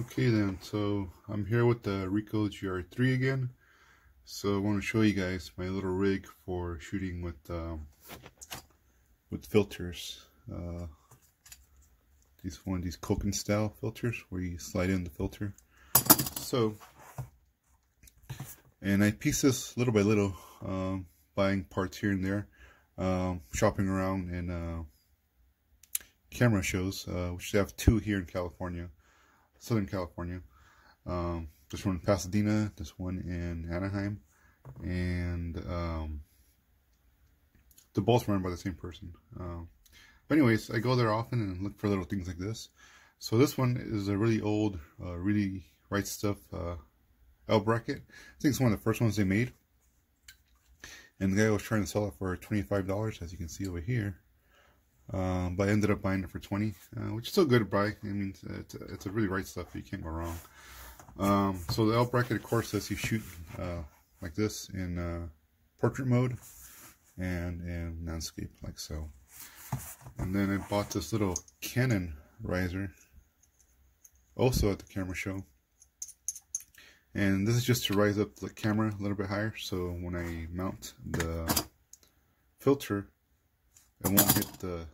Okay then, so I'm here with the Ricoh GR3 again. So I want to show you guys my little rig for shooting with um, with filters. Uh, these one of these Cokin style filters where you slide in the filter. So, and I piece this little by little, um, buying parts here and there, um, shopping around in uh, camera shows, uh, which they have two here in California. Southern California. Um, this one in Pasadena, this one in Anaheim, and um, they're both run by the same person. Uh, but anyways, I go there often and look for little things like this. So this one is a really old, uh, really right stuff uh, L bracket. I think it's one of the first ones they made. And the guy was trying to sell it for $25, as you can see over here. Um, but I ended up buying it for 20 uh, which is still good to buy. I mean, it's, it's a really right stuff. You can't go wrong. Um, so the L bracket, of course, lets you shoot uh, like this in uh, portrait mode and in landscape, like so. And then I bought this little Canon riser, also at the camera show. And this is just to rise up the camera a little bit higher, so when I mount the filter, it won't hit the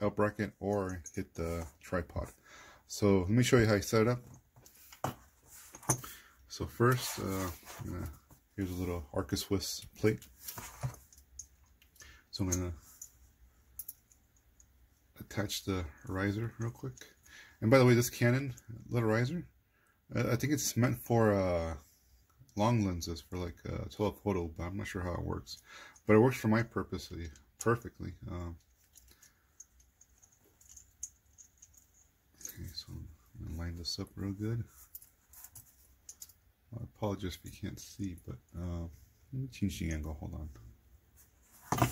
L bracket or hit the tripod. So let me show you how I set it up. So first, uh, gonna, here's a little Arca Swiss plate. So I'm gonna attach the riser real quick. And by the way, this Canon little riser, I think it's meant for uh, long lenses for like uh, telephoto, but I'm not sure how it works. But it works for my purpose perfectly. Um, Okay, so I'm going to line this up real good. I apologize if you can't see, but uh, let me change the angle. Hold on.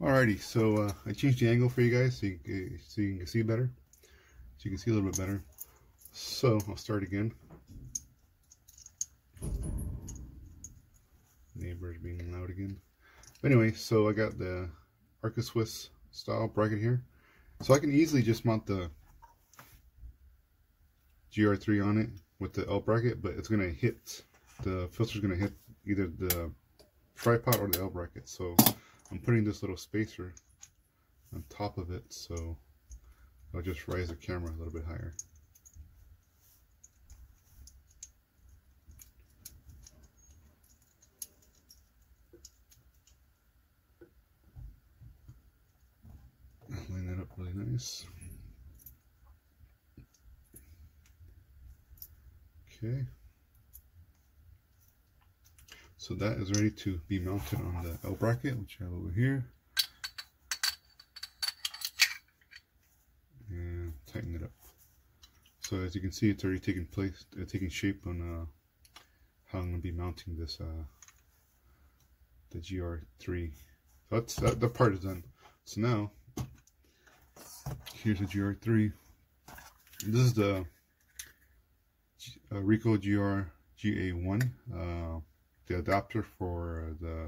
Alrighty, so uh, I changed the angle for you guys so you, so you can see better. So you can see a little bit better. So I'll start again. Anyway, so I got the Arca Swiss style bracket here. So I can easily just mount the GR3 on it with the L bracket, but it's going to hit, the filter's going to hit either the tripod or the L bracket. So I'm putting this little spacer on top of it, so I'll just raise the camera a little bit higher. really nice. Okay. So that is ready to be mounted on the L bracket, which I have over here. And tighten it up. So as you can see, it's already taking place, uh, taking shape on uh, how I'm going to be mounting this, uh, the GR3. So that's, that, that part is done. So now, here's a GR3. This is the uh, Ricoh GR GA1, uh, the adapter for the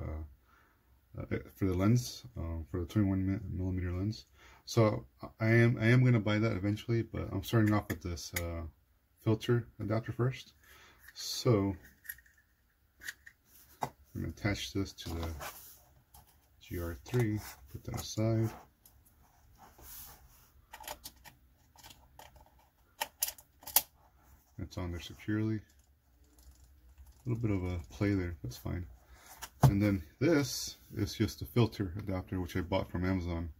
uh, for the lens, uh, for the 21 millimeter lens. So I am I am gonna buy that eventually, but I'm starting off with this uh, filter adapter first. So I'm gonna attach this to the GR3, put that aside. It's on there securely. A little bit of a play there, that's fine. And then this is just a filter adapter, which I bought from Amazon.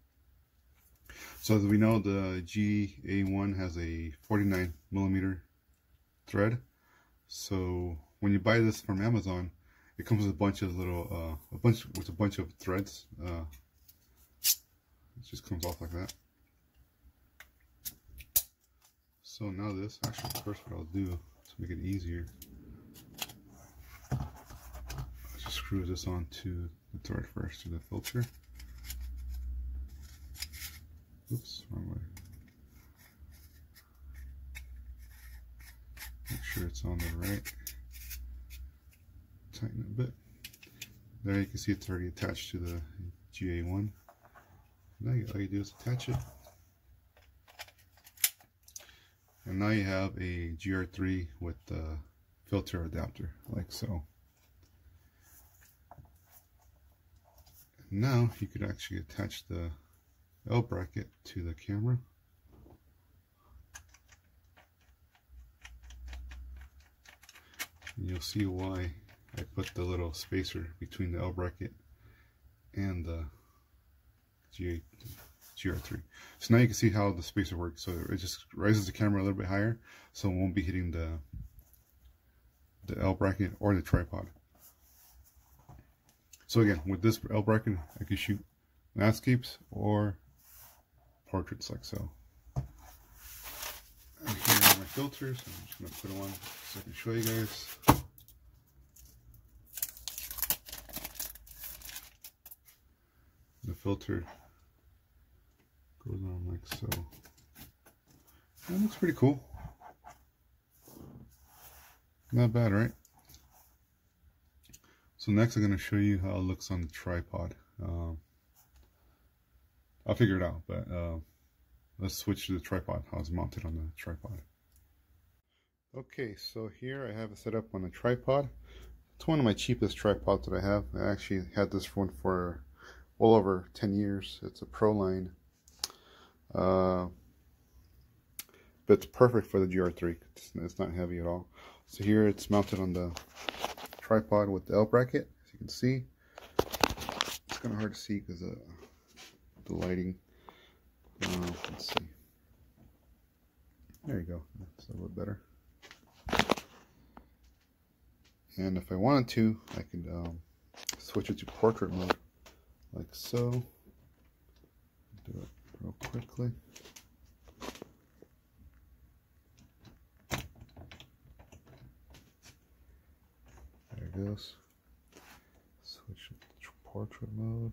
So as we know, the GA1 has a 49 millimeter thread. So when you buy this from Amazon, it comes with a bunch of little, uh, a bunch with a bunch of threads. Uh, it just comes off like that. So now this, actually first what I'll do to make it easier, I'll just screw this onto the thread first to the filter. Oops, wrong way. Make sure it's on the right. Tighten it a bit. There you can see it's already attached to the GA1. Now all you do is attach it And now you have a GR3 with the filter adapter, like so. now you could actually attach the L bracket to the camera. And you'll see why I put the little spacer between the L bracket and the G8, GR3. So now you can see how the spacer works. So it just raises the camera a little bit higher so it won't be hitting the the L bracket or the tripod. So again, with this L bracket, I can shoot landscapes or portraits like so. And here are my filters. I'm just going to put them on so I can show you guys. The filter on like so. That looks pretty cool. Not bad, right? So next I'm going to show you how it looks on the tripod. Um, I'll figure it out, but uh, let's switch to the tripod, how it's mounted on the tripod. Okay, so here I have it set up on a tripod. It's one of my cheapest tripods that I have. I actually had this one for well over 10 years. It's a Proline. Uh, but it's perfect for the GR3. It's, it's not heavy at all. So here it's mounted on the tripod with the L bracket, as you can see. It's kind of hard to see because of the lighting. Uh, let's see. There you go. That's a little better. And if I wanted to, I could um, switch it to portrait mode, like so. Do it goes. Switch to portrait mode.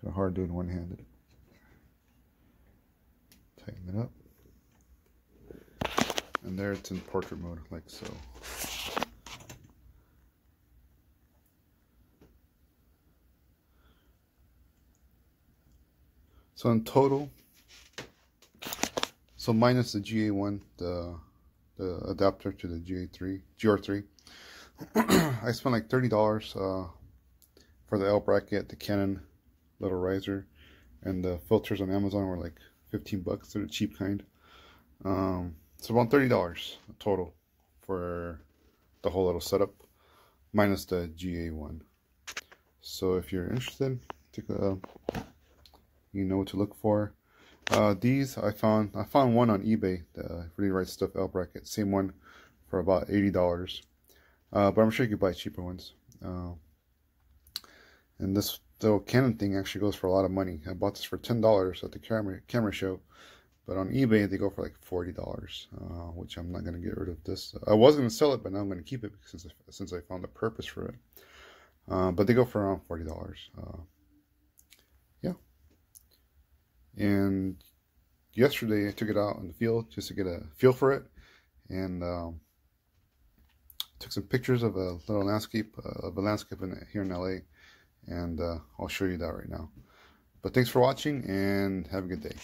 Kind of hard doing one-handed. Tighten it up. And there it's in portrait mode, like so. So in total, so minus the GA1, the the adapter to the GA3, GR3, I spent like $30 uh, for the L bracket, the Canon little riser, and the filters on Amazon were like 15 bucks. They're the cheap kind. Um, it's about $30 total for the whole little setup, minus the GA1. So if you're interested, take a, you know what to look for. Uh, these I found, I found one on eBay, the Really Right Stuff L bracket, same one for about $80. Uh, but I'm sure you could buy cheaper ones. Uh, and this little Canon thing actually goes for a lot of money. I bought this for $10 at the camera, camera show. But on eBay, they go for like $40, uh, which I'm not going to get rid of this. I was going to sell it, but now I'm going to keep it since I, since I found the purpose for it. Uh, but they go for around $40. Uh, And yesterday, I took it out in the field just to get a feel for it. And um, took some pictures of a little landscape, uh, of a landscape in, here in LA, and uh, I'll show you that right now. But thanks for watching, and have a good day.